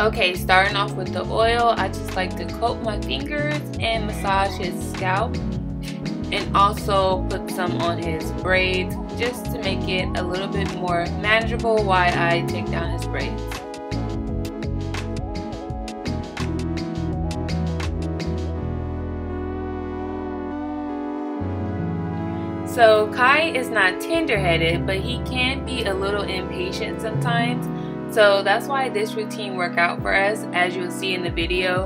Okay, starting off with the oil, I just like to coat my fingers and massage his scalp and also put some on his braids just to make it a little bit more manageable while I take down his braids. So Kai is not tender-headed, but he can be a little impatient sometimes. So that's why this routine worked out for us. As you'll see in the video,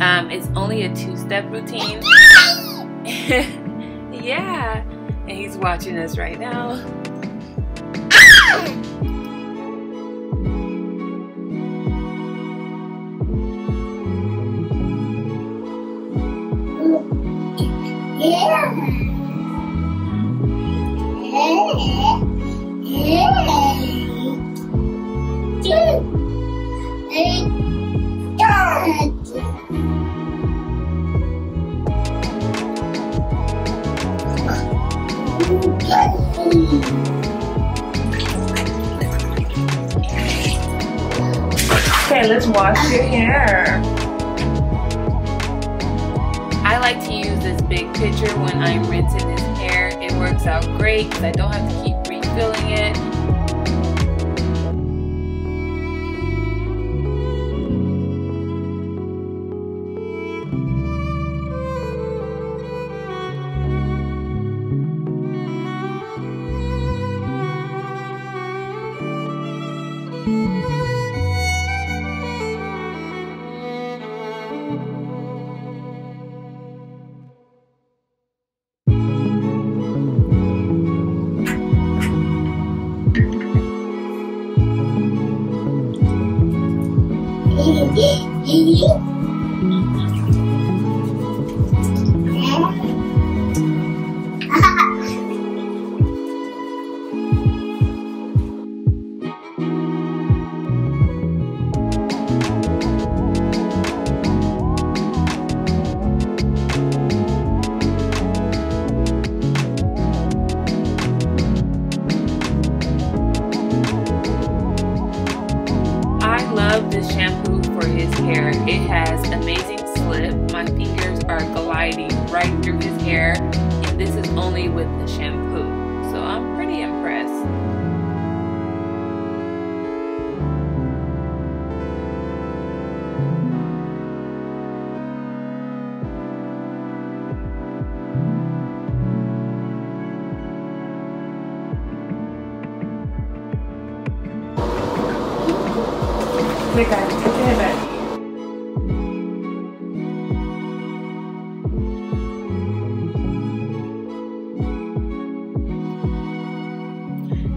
um, it's only a two-step routine. yeah, and he's watching us right now. Okay, let's wash your hair. I like to use this big pitcher when I'm rinsing this hair. It works out great because I don't have to keep refilling it. 이리+이리+이 리. Love this shampoo for his hair. It has amazing slip. My fingers are gliding right through his hair, and this is only with the shampoo.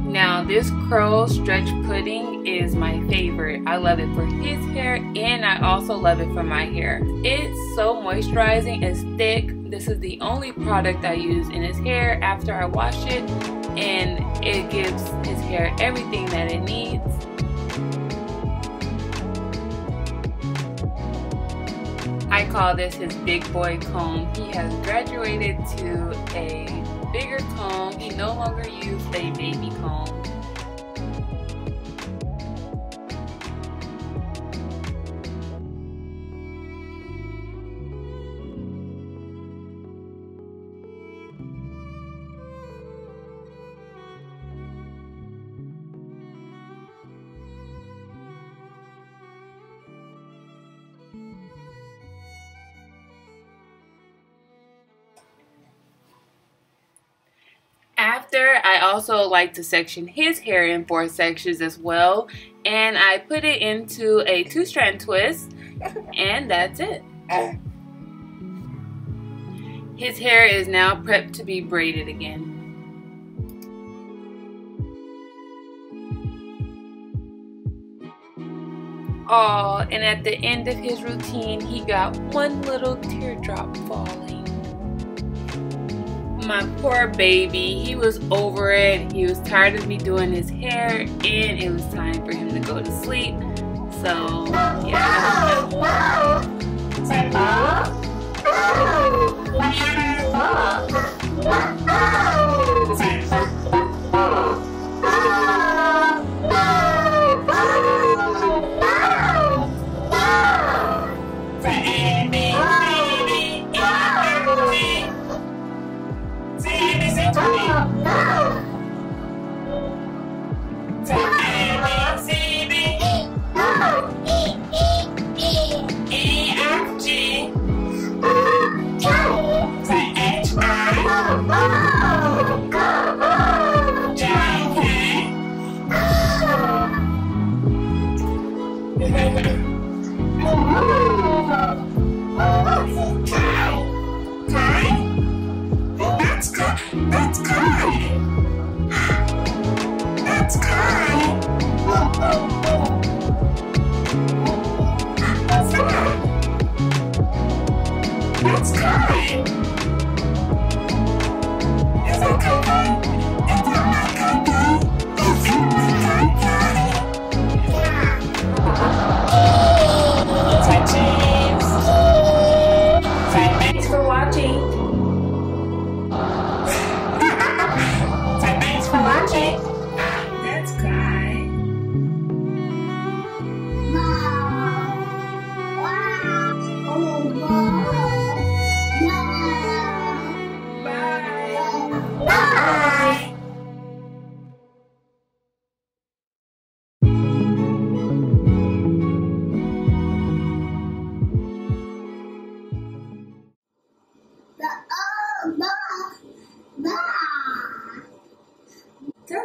Now, this curl stretch pudding is my favorite. I love it for his hair and I also love it for my hair. It's so moisturizing, it's thick. This is the only product I use in his hair after I wash it and it gives his hair everything that it needs. Call this his big boy comb. He has graduated to a bigger comb. He no longer uses a baby comb. Also like to section his hair in four sections as well. And I put it into a two strand twist. And that's it. His hair is now prepped to be braided again. Oh, and at the end of his routine, he got one little teardrop falling. My poor baby, he was over it. He was tired of me doing his hair, and it was time for him to go to sleep. So, yeah.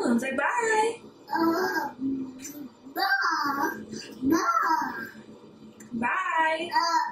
Them, say uh, bye. Bye. Bye. Uh,